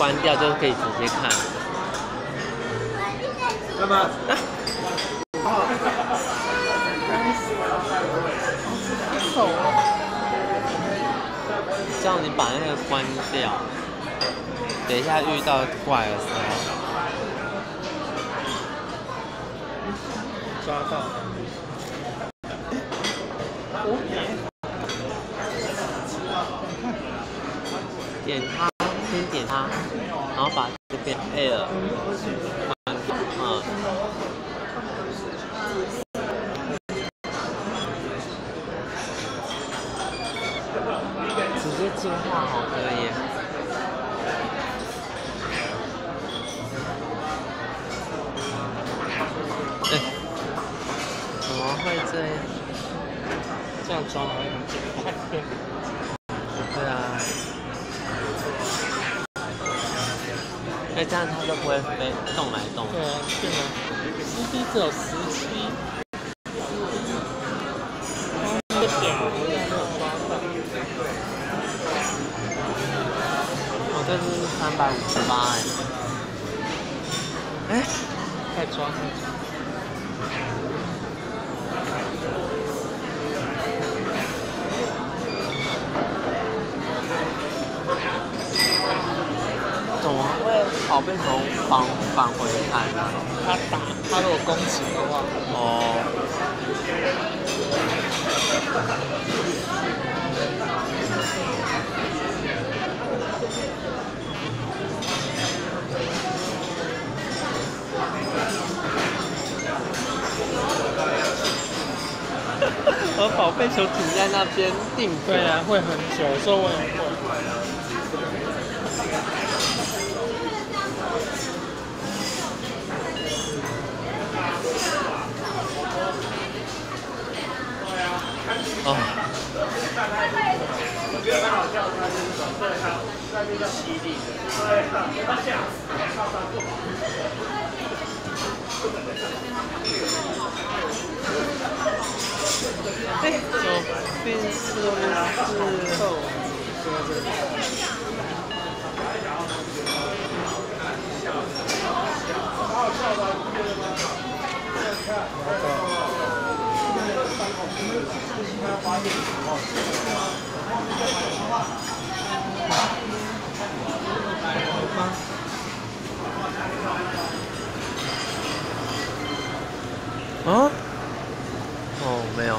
关掉就可以直接看。那么，手这样你把那个关掉，等一下遇到怪的时候，抓到。点它，先点它，然后把这边 air 关掉，嗯。直接进化好可以。哎，怎么会这样？这样装还很简单。哎，这样它就不会飞动来动去。对啊，变了。CD 只有十七。这个点我这是三百五十八哎。哎，再抓怎么？会跑变成返返回弹呢？他打，他如果攻击的话，哦。而宝贝球停在那边定格。对啊，会很久，所以我也会。哦。我觉得很好笑，他就是说，对，他那就叫犀利的，对，他下，靠他不好。哎，左边是是后，啊？哦，没有。